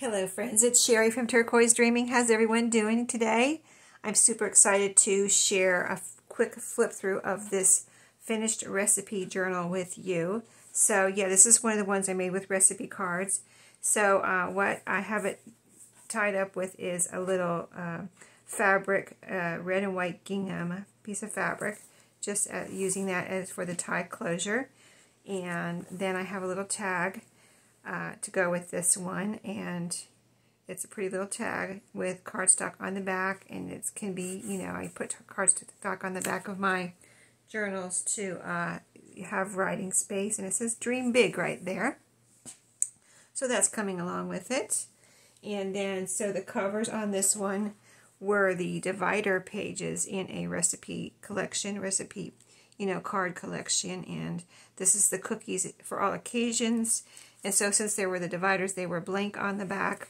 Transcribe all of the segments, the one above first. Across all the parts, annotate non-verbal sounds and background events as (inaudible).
Hello friends, it's Sheree from Turquoise Dreaming. How's everyone doing today? I'm super excited to share a quick flip through of this finished recipe journal with you. So yeah, this is one of the ones I made with recipe cards. So uh, what I have it tied up with is a little uh, fabric, uh, red and white gingham piece of fabric, just uh, using that as for the tie closure. And then I have a little tag uh, to go with this one and it's a pretty little tag with cardstock on the back and it can be, you know, I put cardstock on the back of my journals to uh, have writing space and it says dream big right there. So that's coming along with it. And then, so the covers on this one were the divider pages in a recipe collection, recipe, you know, card collection. And this is the cookies for all occasions. And so since there were the dividers, they were blank on the back.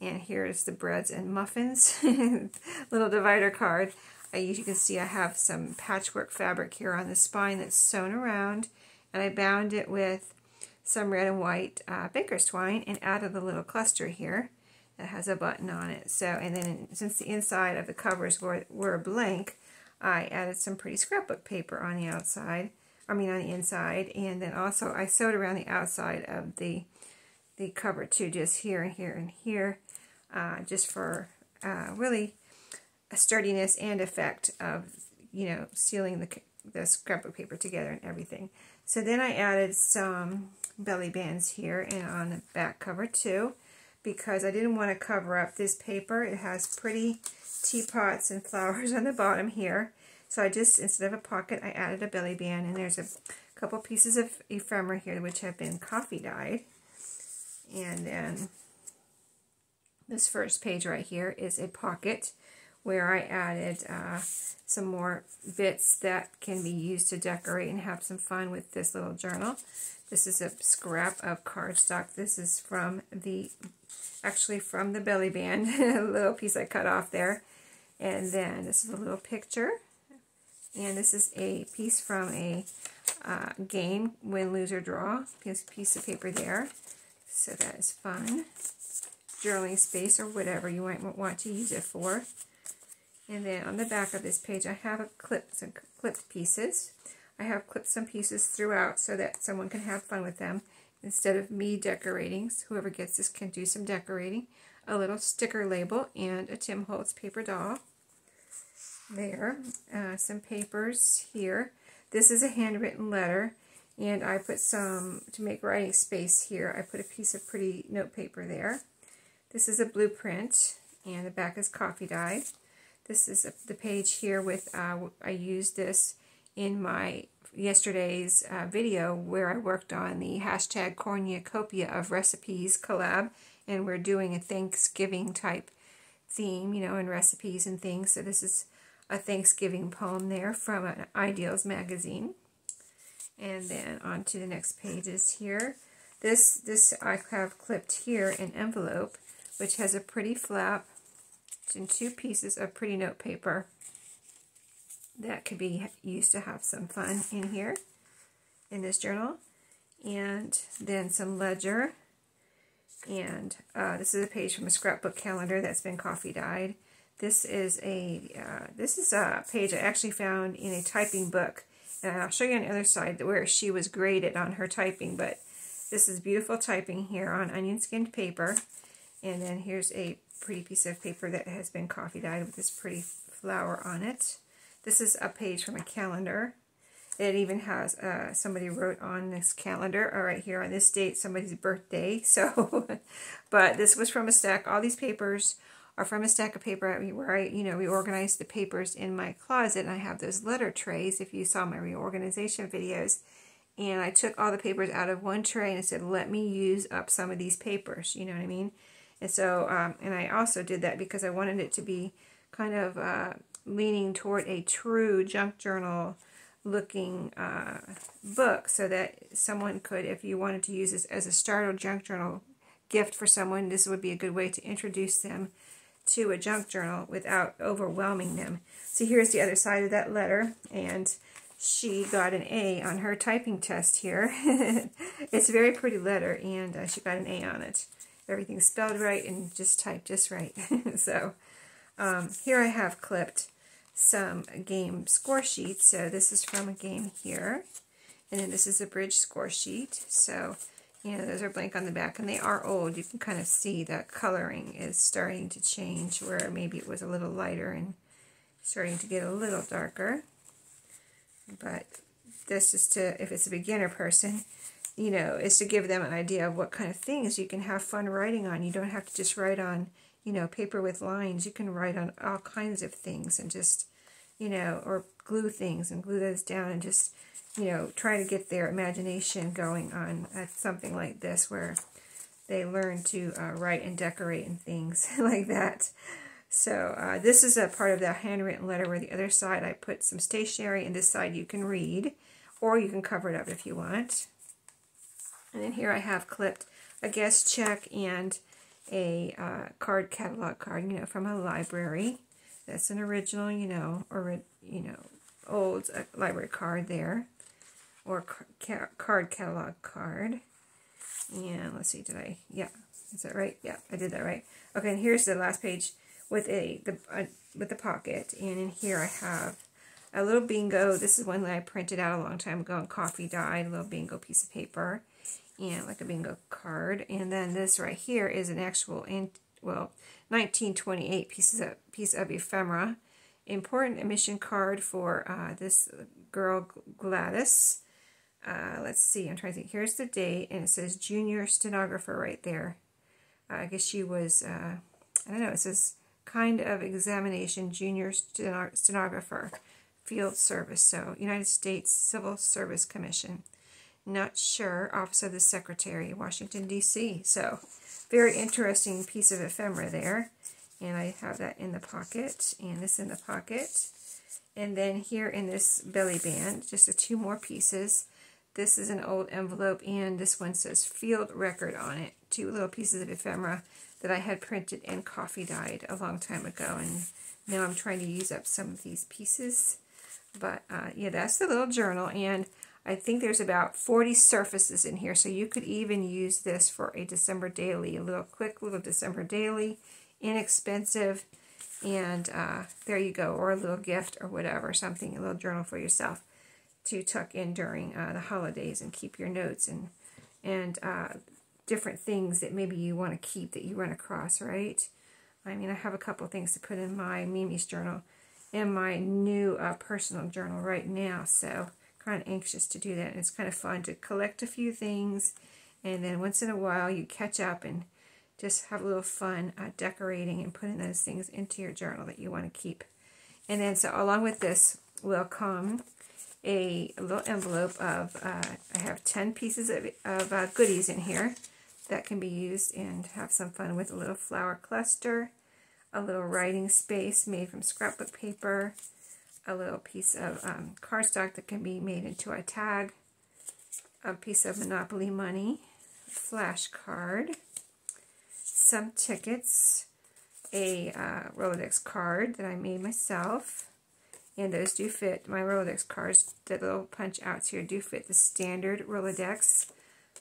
And here's the breads and muffins, (laughs) little divider card. Uh, you can see I have some patchwork fabric here on the spine that's sewn around. And I bound it with some red and white uh, baker's twine and added a little cluster here that has a button on it. So, and then since the inside of the covers were, were blank, I added some pretty scrapbook paper on the outside. I mean on the inside, and then also I sewed around the outside of the the cover too, just here and here and here, uh, just for uh, really a sturdiness and effect of you know sealing the the scrapbook paper together and everything. So then I added some belly bands here and on the back cover too because I didn't want to cover up this paper. It has pretty teapots and flowers (laughs) on the bottom here. So I just, instead of a pocket, I added a belly band, and there's a couple pieces of ephemera here which have been coffee dyed. And then this first page right here is a pocket where I added uh, some more bits that can be used to decorate and have some fun with this little journal. This is a scrap of cardstock. This is from the, actually from the belly band, (laughs) a little piece I cut off there. And then this is a little picture and this is a piece from a uh, game, Win, Lose, or Draw. Piece, piece of paper there. So that is fun. Journaling space or whatever you might want to use it for. And then on the back of this page, I have a clip, some clipped pieces. I have clipped some pieces throughout so that someone can have fun with them. Instead of me decorating, whoever gets this can do some decorating. A little sticker label and a Tim Holtz paper doll there. Uh, some papers here. This is a handwritten letter, and I put some, to make writing space here, I put a piece of pretty note paper there. This is a blueprint, and the back is coffee dyed. This is the page here with, uh, I used this in my yesterday's uh, video where I worked on the hashtag cornucopia of recipes collab, and we're doing a Thanksgiving type theme, you know, and recipes and things. So this is a Thanksgiving poem there from an Ideals magazine. And then on to the next pages here. This, this I have clipped here an envelope, which has a pretty flap and two pieces of pretty note paper that could be used to have some fun in here in this journal. And then some ledger. And uh, this is a page from a scrapbook calendar that's been coffee dyed. This is a uh, this is a page I actually found in a typing book. And I'll show you on the other side where she was graded on her typing. But this is beautiful typing here on onion skinned paper. And then here's a pretty piece of paper that has been coffee dyed with this pretty flower on it. This is a page from a calendar. It even has, uh, somebody wrote on this calendar, all right, here on this date, somebody's birthday. (laughs) So, but this was from a stack. All these papers or from a stack of paper where I, you know, reorganized the papers in my closet. And I have those letter trays, if you saw my reorganization videos. And I took all the papers out of one tray and I said, let me use up some of these papers, you know what I mean? And so, um, and I also did that because I wanted it to be kind of uh, leaning toward a true junk journal looking uh, book so that someone could, if you wanted to use this as a starter junk journal gift for someone, this would be a good way to introduce them to a junk journal without overwhelming them. So here's the other side of that letter, and she got an A on her typing test here. (laughs) it's a very pretty letter, and uh, she got an A on it. everything's spelled right and just typed just right. (laughs) so um, here I have clipped some game score sheets. So this is from a game here. And then this is a bridge score sheet. So, you know, those are blank on the back and they are old. You can kind of see the coloring is starting to change where maybe it was a little lighter and starting to get a little darker. But this is to, if it's a beginner person, you know, is to give them an idea of what kind of things you can have fun writing on. You don't have to just write on, you know, paper with lines. You can write on all kinds of things and just, you know, or glue things and glue those down and just, you know, try to get their imagination going on something like this where they learn to uh, write and decorate and things (laughs) like that. So uh, this is a part of the handwritten letter where the other side I put some stationery and this side you can read or you can cover it up if you want. And then here I have clipped a guest check and a uh, card catalog card, you know, from a library. That's an original, you know, or, you know, old uh, library card there. Or ca card catalog card. And let's see, did I, yeah, is that right? Yeah, I did that right. Okay, and here's the last page with a the uh, with the pocket. And in here I have a little bingo. This is one that I printed out a long time ago on coffee dyed, a little bingo piece of paper, and like a bingo card. And then this right here is an actual, in, well, 1928 pieces of, piece of ephemera. Important admission card for uh, this girl, Gladys. Uh, let's see, I'm trying to think. Here's the date, and it says junior stenographer right there. Uh, I guess she was, uh, I don't know, it says kind of examination junior stenographer field service. So United States Civil Service Commission. Not sure. Office of the Secretary, Washington, D.C. So very interesting piece of ephemera there. And I have that in the pocket and this in the pocket. And then here in this belly band, just the two more pieces. This is an old envelope and this one says field record on it. Two little pieces of ephemera that I had printed and coffee dyed a long time ago. And now I'm trying to use up some of these pieces. But uh, yeah, that's the little journal. And I think there's about 40 surfaces in here. So you could even use this for a December daily, a little quick little December daily, inexpensive. And uh, there you go, or a little gift or whatever, something, a little journal for yourself to tuck in during uh, the holidays and keep your notes and and uh, different things that maybe you want to keep that you run across, right? I mean, I have a couple things to put in my Mimi's journal in my new uh, personal journal right now. So kind of anxious to do that. And it's kind of fun to collect a few things. And then once in a while you catch up and just have a little fun uh, decorating and putting those things into your journal that you want to keep. And then so along with this will come a, little envelope of, uh, I have 10 pieces of, of uh, goodies in here that can be used and have some fun with a little flower cluster a little writing space made from scrapbook paper, a little piece of um, cardstock that can be made into a tag, a piece of Monopoly money, flashcard, some tickets, a uh, Rolodex card that I made myself, and those do fit, my Rolodex cards, the little punch outs here do fit the standard Rolodex,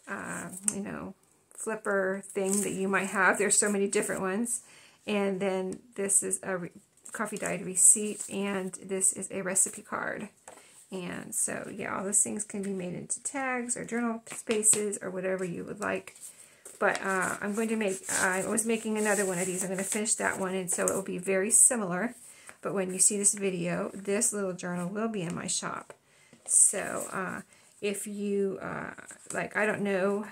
uh, you know, flipper thing that you might have. There's so many different ones. And then this is a coffee dyed receipt, and this is a recipe card. And so, yeah, all those things can be made into tags or journal spaces or whatever you would like. But uh, I'm going to make, I was making another one of these. I'm going to finish that one, and so it will be very similar. But when you see this video, this little journal will be in my shop. So, uh, if you, uh, like, I don't know,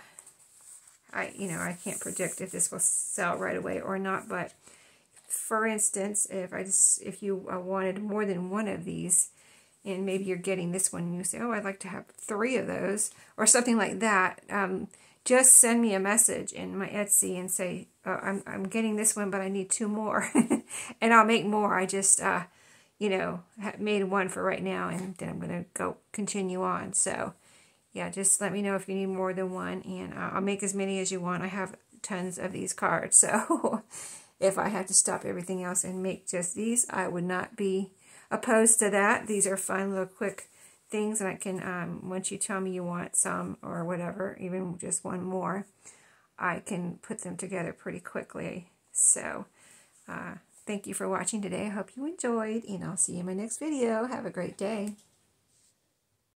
I, you know, I can't predict if this will sell right away or not, but for instance, if I just if you uh, wanted more than one of these, and maybe you're getting this one, and you say, "Oh, I'd like to have three of those," or something like that. Um, just send me a message in my Etsy and say, oh, "I'm I'm getting this one, but I need two more," (laughs) and I'll make more. I just, uh, you know, made one for right now, and then I'm gonna go continue on. So, yeah, just let me know if you need more than one, and uh, I'll make as many as you want. I have tons of these cards, (laughs) so if I had to stop everything else and make just these, I would not be opposed to that. These are fun little quick things, and I can, um, once you tell me you want some or whatever, even just one more, I can put them together pretty quickly. So uh, thank you for watching today. I hope you enjoyed, and I'll see you in my next video. Have a great day.